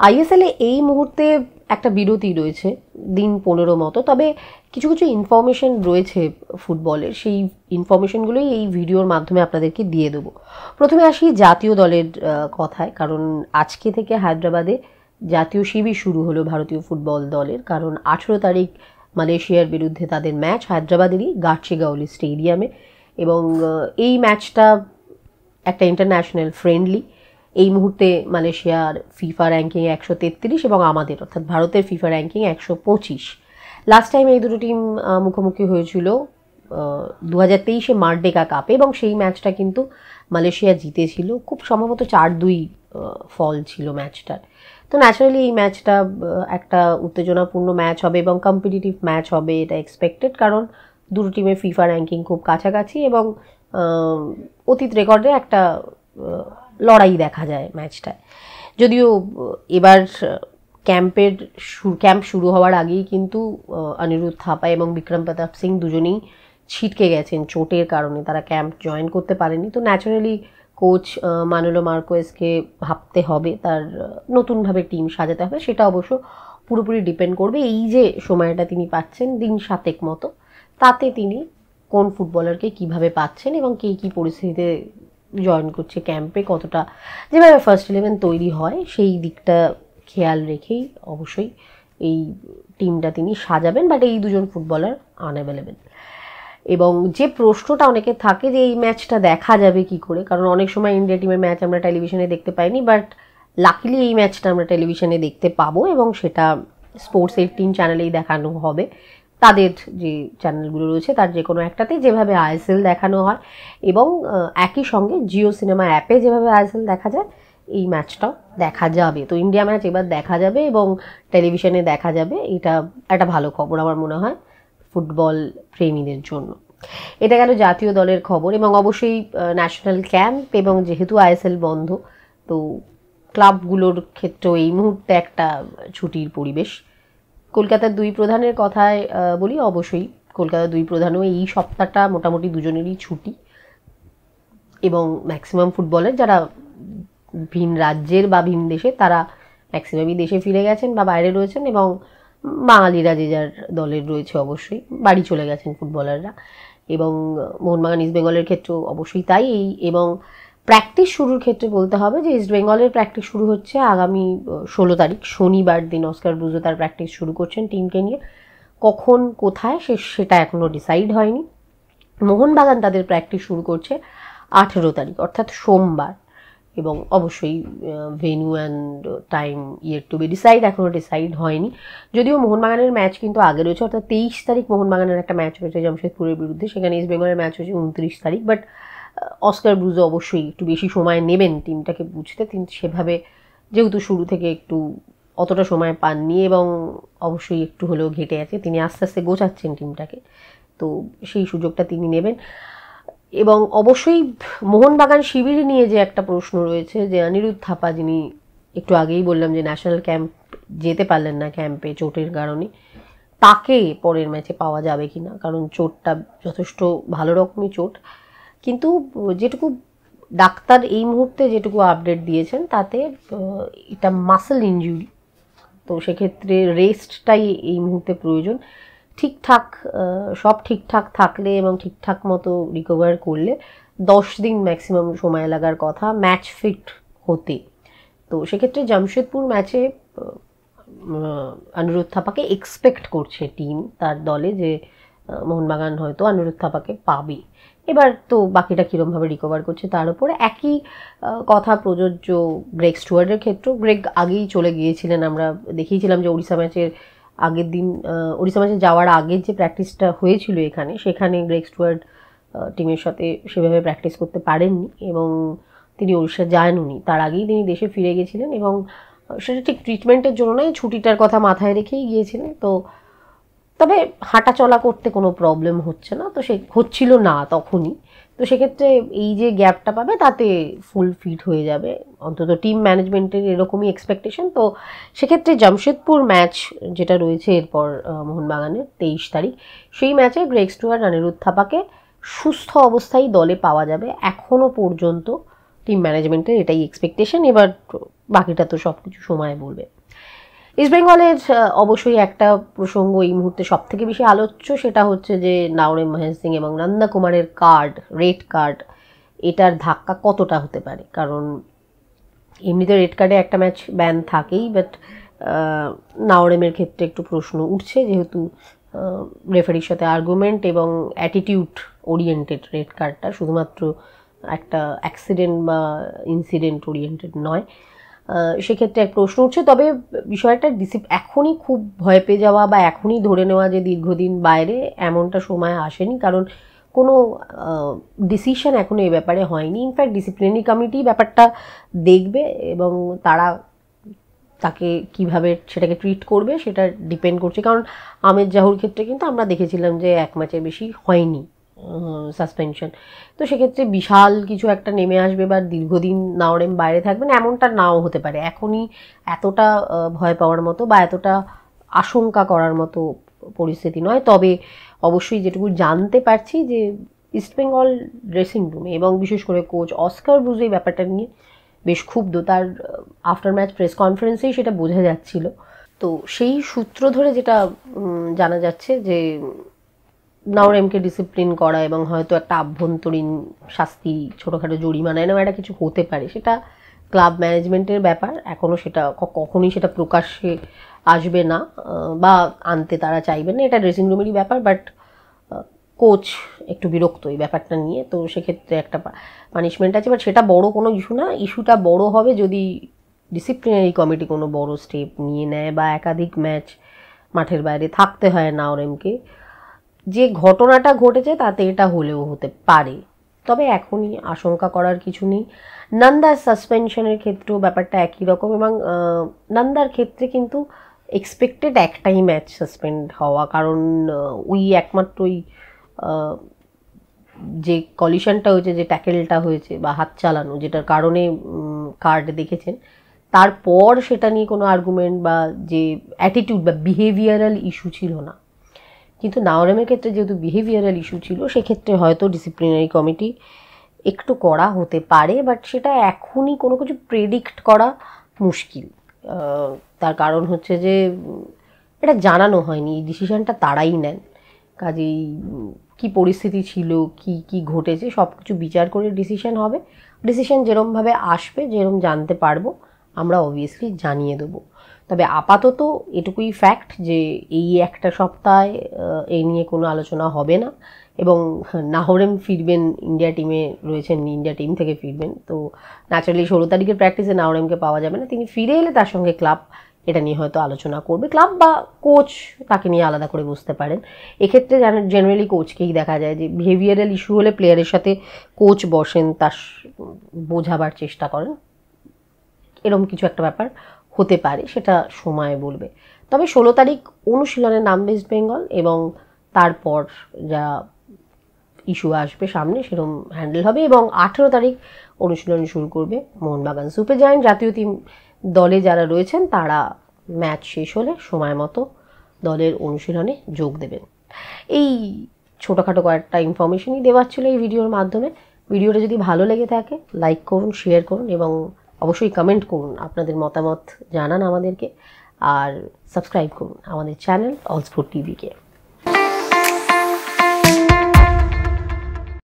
ISL এই মুহূর্তে একটা বিরতি রয়েছে, দিন পনেরো মতো। তবে কিছু কিছু ইনফরমেশন রয়েছে ফুটবলের। সেই ইনফরমেশনগুলোই এই ভিডিওর মাধ্যমে আপনাদেরকে দিয়ে দেবো। প্রথমে আসি জাতীয় দলের কথায়। কারণ আজকে থেকে হায়দ্রাবাদে জাতীয় শিবির শুরু হলো ভারতীয় ফুটবল দলের। কারণ আঠেরো তারিখ মালয়েশিয়ার বিরুদ্ধে তাদের ম্যাচ হায়দ্রাবাদেরই গাউলি স্টেডিয়ামে। এবং এই ম্যাচটা একটা ইন্টারন্যাশনাল ফ্রেন্ডলি এই মুহূর্তে মালয়েশিয়ার ফিফা র্যাঙ্কিং একশো তেত্রিশ এবং আমাদের, অর্থাৎ ভারতের ফিফা র্যাঙ্কিং একশো পঁচিশ। লাস্ট টাইম এই দুটো টিম মুখোমুখি হয়েছিল দু হাজার তেইশে মার্ডেকা কাপে এবং সেই ম্যাচটা কিন্তু মালয়েশিয়া জিতেছিল। খুব সম্ভবত চার দুই ফল ছিল ম্যাচটার তো ন্যাচারালি এই ম্যাচটা একটা উত্তেজনাপূর্ণ ম্যাচ হবে এবং কম্পিটিটিভ ম্যাচ হবে এটা এক্সপেক্টেড কারণ দুটো টিমের ফিফা র্যাঙ্কিং খুব কাছাকাছি এবং অতীত রেকর্ডে একটা লড়াই দেখা যায় ম্যাচটায়। যদিও এবার ক্যাম্পের ক্যাম্প শুরু হওয়ার আগেই কিন্তু অনিরুদ্ধ থাপা এবং বিক্রম প্রতাপ সিং দুজনেই ছিটকে গেছেন চোটের কারণে। তারা ক্যাম্প জয়েন করতে পারেনি। তো ন্যাচারালি কোচ মানুলো মার্কোয়েসকে ভাবতে হবে তার নতুনভাবে টিম সাজাতে হবে। সেটা অবশ্য পুরোপুরি ডিপেন্ড করবে। এই যে সময়টা তিনি পাচ্ছেন দিন সাতেক মতো, তাতে তিনি কোন ফুটবলারকে কীভাবে পাচ্ছেন এবং কে কী পরিস্থিতিতে জয়েন করছে ক্যাম্পে কতটা, যেভাবে ফার্স্ট ইলেভেন তৈরি হয়, সেই দিকটা খেয়াল রেখেই অবশ্যই এই টিমটা তিনি সাজাবেন বাট এই দুজন ফুটবলার আনঅ্যাভেলেবেল এবং যে প্রশ্নটা অনেকে থাকে যে এই ম্যাচটা দেখা যাবে কি করে, কারণ অনেক সময় ইন্ডিয়া টিমের ম্যাচ আমরা টেলিভিশনে দেখতে পাইনি বাট লাকিলি এই ম্যাচটা আমরা টেলিভিশনে দেখতে পাবো এবং সেটা স্পোর্টস এইটিন চ্যানেলেই দেখানো হবে। তাদের যে চ্যানেলগুলো রয়েছে, তার যে কোনো একটাতে যেভাবে আইএসএল দেখানো হয় এবং একই সঙ্গে জিও সিনেমা অ্যাপে যেভাবে আইএসএল দেখা যায়, এই ম্যাচটাও দেখা যাবে। তো ইন্ডিয়া ম্যাচ এবার দেখা যাবে এবং টেলিভিশনে দেখা যাবে, এটা একটা ভালো খবর আমার মনে হয় ফুটবল প্রেমীদের জন্য। এটা গেল জাতীয় দলের খবর এবং অবশ্যই ন্যাশনাল ক্যাম্প এবং যেহেতু আইএসএল বন্ধ, তো ক্লাবগুলোর ক্ষেত্রেও এই মুহূর্তে একটা ছুটির পরিবেশ কলকাতার দুই প্রধানের কথায় বলি অবশ্যই কলকাতার দুই প্রধানও এই সপ্তাহটা মোটামুটি দুজনেরই ছুটি। এবং ম্যাক্সিমাম ফুটবলের যারা ভিন রাজ্যের বা ভিন দেশে তারা ম্যাক্সিমামই দেশে ফিরে গেছেন বা বাইরে রয়েছেন এবং বাঙালিরা যে যার দলের রয়েছে অবশ্যই বাড়ি চলে গেছেন ফুটবলাররা। এবং মোহনবাগান ইস্ট বেঙ্গলের ক্ষেত্রেও অবশ্যই তাই। এই এবং প্র্যাকটিস শুরুর ক্ষেত্রে বলতে হবে যে ইস্ট বেঙ্গলের প্র্যাকটিস শুরু হচ্ছে আগামী ষোলো তারিখ। শনিবার দিন অস্কার ব্রুজো তার প্র্যাকটিস শুরু করছেন টিমকে নিয়ে। কখন, কোথায়, সে, সেটা এখনও ডিসাইড হয়নি। মোহনবাগান তাদের প্র্যাকটিস শুরু করছে আঠেরো তারিখ, অর্থাৎ সোমবার। এবং অবশ্যই venue and time yet to be decide এখনও ডিসাইড হয়নি। যদিও মোহনবাগানের ম্যাচ কিন্তু আগে রয়েছে, অর্থাৎ তেইশ তারিখ মোহনবাগানের একটা ম্যাচ রয়েছে জামশেদপুরের বিরুদ্ধে। সেখানে ইস্ট বেঙ্গলের ম্যাচ হচ্ছে উনত্রিশ তারিখ বাট অস্কার ব্রুজো অবশ্যই একটু বেশি সময় নেবেন টিমটাকে বুঝতে। তিনি সেভাবে যেহেতু শুরু থেকে একটু অতটা সময় পাননি এবং অবশ্যই একটু হলেও ঘেটে আছে, তিনি আস্তে আস্তে গোছাচ্ছেন টিমটাকে। তো সেই সুযোগটা তিনি নেবেন। এবং অবশ্যই মোহনবাগান শিবির নিয়ে যে একটা প্রশ্ন রয়েছে যে অনিরুদ্ধ থাপা, যিনি একটু আগেই বললাম যে ন্যাশনাল ক্যাম্প যেতে পারলেন না ক্যাম্পে চোটের কারণে, তাকে পরের ম্যাচে পাওয়া যাবে কি না কারণ চোটটা যথেষ্ট ভালো রকমই চোট। কিন্তু যেটুকু ডাক্তার এই মুহূর্তে যেটুকু আপডেট দিয়েছেন, তাতে এটা মাসেল ইঞ্জুরি তো সেক্ষেত্রে রেস্টটাই এই মুহূর্তে প্রয়োজন। ঠিকঠাক সব ঠিকঠাক থাকলে এবং ঠিকঠাক মতো রিকভার করলে দশ দিন ম্যাক্সিমাম সময় লাগার কথা ম্যাচ ফিট হতে। তো সেক্ষেত্রে জামশেদপুর ম্যাচে আনিরুদ্ধ থাপাকে এক্সপেক্ট করছে টিম তার দলে যে মোহনবাগান হয়তো আনিরুদ্ধ থাপাকে পাবে। এবার তো বাকিটা কীরমভাবে রিকভার করছে তার উপরে একই কথা প্রযোজ্য গ্রেগ স্টুয়ার্ডের ক্ষেত্রেও। গ্রেগ আগেই চলে গিয়েছিলেন, আমরা দেখিয়েছিলাম যে ওড়িশা ম্যাচের আগের দিন ওড়িশা ম্যাচে যাওয়ার আগের যে প্র্যাকটিসটা হয়েছিল এখানে, সেখানে গ্রেগ স্টুয়ার্ড টিমের সাথে সেভাবে প্র্যাকটিস করতে পারেননি এবং তিনি ওড়িশা যায়নি তার আগেই তিনি দেশে ফিরে গেছিলেন এবং সেটা ঠিক ট্রিটমেন্টের জন্য নয়, ছুটিটার কথা মাথায় রেখেই গিয়েছিলেন। তো তবে হাঁটা চলা করতে কোনো প্রবলেম হচ্ছে না। তো সে হচ্ছিল না তখনই। তো সেক্ষেত্রে এই যে গ্যাপটা পাবে, তাতে ফুল ফিট হয়ে যাবে। অন্তত টিম ম্যানেজমেন্টের এরকমই এক্সপেকটেশন তো সেক্ষেত্রে জামশেদপুর ম্যাচ যেটা রয়েছে এরপর মোহনবাগানের তেইশ তারিখ, সেই ম্যাচে গ্রেক স্টুয়ার অনিরুদ্ধ থাপাকে সুস্থ অবস্থায় দলে পাওয়া যাবে এখনও পর্যন্ত। টিম ম্যানেজমেন্টের এটাই এক্সপেকটেশন এবার বাকিটা তো সব কিছু সময় বলবে। ইস্টবেঙ্গলের অবশ্যই একটা প্রসঙ্গ এই মুহূর্তে সব থেকে বেশি আলোচ্য, সেটা হচ্ছে যে নাওরেম মহেশ সিং এবং নন্দা কুমারের কার্ড রেড কার্ড এটার ধাক্কা কতটা হতে পারে? কারণ এমনিতে রেড কার্ডে একটা ম্যাচ ব্যান থাকেই বাট নাওরেমের ক্ষেত্রে একটু প্রশ্ন উঠছে যেহেতু রেফারির সাথে আর্গুমেন্ট এবং অ্যাটিটিউড ওরিয়েন্টেড রেড কার্ডটা শুধুমাত্র একটা অ্যাক্সিডেন্ট বা ইনসিডেন্ট ওরিয়েন্টেড নয়। সেক্ষেত্রে এক প্রশ্ন উঠছে। তবে বিষয়টা ডিসিপ এখনই খুব ভয় পেয়ে যাওয়া বা এখনই ধরে নেওয়া যে দীর্ঘদিন বাইরে এমনটা সময় আসেনি, কারণ কোনো ডিসিশন এখনও এই ব্যাপারে হয়নি। ইনফ্যাক্ট ডিসিপ্লিনারি কমিটি ব্যাপারটা দেখবে এবং তারা তাকে কীভাবে সেটাকে ট্রিট করবে সেটা ডিপেন্ড করছে। কারণ আমের জাহুর ক্ষেত্রে কিন্তু আমরা দেখেছিলাম যে এক ম্যাচের বেশি হয়নি। সাসপেনশন তো সেক্ষেত্রে বিশাল কিছু একটা নেমে আসবে বা দীর্ঘদিন নাওরেম বাইরে থাকবেন এমনটা নাও হতে পারে। এখনই এতটা ভয় পাওয়ার মতো বা এতটা আশঙ্কা করার মতো পরিস্থিতি নয়। তবে অবশ্যই যেটুকু জানতে পারছি যে ইস্টবেঙ্গল ড্রেসিং রুমে এবং বিশেষ করে কোচ অস্কার ব্রুজ এই ব্যাপারটা নিয়ে বেশ ক্ষুব্ধ। তার আফটার ম্যাচ প্রেস কনফারেন্সেই সেটা বোঝা যাচ্ছিল। তো সেই সূত্র ধরে যেটা জানা যাচ্ছে যে নাওরেমকে ডিসিপ্লিন করা এবং হয়তো একটা আভ্যন্তরীণ শাস্তি ছোটোখাটো জরিমানা এরকম একটা কিছু হতে পারে, সেটা ক্লাব ম্যানেজমেন্টের ব্যাপার। এখনও সেটা কখনোই সেটা প্রকাশ্যে আসবে না বা আনতে তারা চাইবে না। এটা ড্রেসিং রুমেরই ব্যাপার বাট কোচ একটু বিরক্ত এই ব্যাপারটা নিয়ে। তো সেক্ষেত্রে একটা পানিশমেন্ট আছে বাট সেটা বড় কোনো ইস্যু না। ইস্যুটা বড় হবে যদি ডিসিপ্লিনারি কমিটি কোনো বড় স্টেপ নিয়ে নেয় বা একাধিক ম্যাচ মাঠের বাইরে থাকতে হয় না নাওরেমকে। যে ঘটনাটা ঘটেছে তাতে এটা হলেও হতে পারে। তবে এখনই আশঙ্কা করার কিছু নেই। নন্দার সাসপেনশনের ক্ষেত্রেও ব্যাপারটা একই রকম এবং নন্দার ক্ষেত্রে কিন্তু এক্সপেক্টেড একটাই ম্যাচ সাসপেন্ড হওয়া। কারণ ওই একমাত্র ওই যে কলিশনটা হয়েছে, যে ট্যাকেলটা হয়েছে বা হাত চালানো, যেটার কারণে কার্ড দেখেছেন, তারপর সেটা নিয়ে কোনো আর্গুমেন্ট বা যে অ্যাটিটিউড বা বিহেভিয়ারাল ইস্যু ছিল না। কিন্তু নাওরামের ক্ষেত্রে যেহেতু বিহেভিয়ারাল ইস্যু ছিল, সেক্ষেত্রে হয়তো ডিসিপ্লিনারি কমিটি একটু করা হতে পারে বাট সেটা এখনই কোনো কিছু প্রেডিক্ট করা মুশকিল। তার কারণ হচ্ছে যে এটা জানানো হয়নি, এই ডিসিশানটা তারাই নেন। কাজেই কি পরিস্থিতি ছিল, কি কি ঘটেছে সব কিছু বিচার করে ডিসিশন হবে। ডিসিশন যেরমভাবে আসবে, যেরম জানতে পারব, আমরা অবভিয়াসলি জানিয়ে দেবো। তবে আপাতত এটুকুই ফ্যাক্ট যে এই একটা সপ্তাহে এই নিয়ে কোনো আলোচনা হবে না। এবং নাহরেম ফিরবেন, ইন্ডিয়া টিমে রয়েছেন, ইন্ডিয়া টিম থেকে ফিরবেন। তো ন্যাচারালি ষোলো তারিখের প্র্যাকটিসে নাহরেমকে পাওয়া যাবে না। তিনি ফিরে এলে তার সঙ্গে ক্লাব এটা নিয়ে হয়তো আলোচনা করবে। ক্লাব বা কোচ তাকে নিয়ে আলাদা করে বুঝতে পারেন। এক্ষেত্রে জেনারেলি কোচকেই দেখা যায় যে বিহেভিয়ারাল ইস্যু হলে প্লেয়ারের সাথে কোচ বসেন, তার বোঝাবার চেষ্টা করেন। এরকম কিছু একটা ব্যাপার। হতে পারে, সেটা সময় বলবে। তবে ষোলো তারিখ অনুশীলনের নাম ওয়েস্ট বেঙ্গল এবং তারপর যা ইস্যু আসবে সামনে সেরকম হ্যান্ডেল হবে এবং আঠেরো তারিখ অনুশীলন শুরু করবে মোহনবাগান সুপার জায়েন্ট জাতীয় টিম দলে যারা রয়েছেন তারা ম্যাচ শেষ হলে সময় মতো দলের অনুশীলনে যোগ দেবেন। এই ছোটোখাটো কয়েকটা ইনফরমেশনই দেওয়ার ছিল এই ভিডিওর মাধ্যমে। ভিডিওটা যদি ভালো লেগে থাকে লাইক করুন শেয়ার করুন এবং অবশ্যই কমেন্ট করুন আপনাদের মতামত জানান আমাদেরকে আর সাবস্ক্রাইব করুন আমাদের চ্যানেল অলস্পোর্ট টিভিকে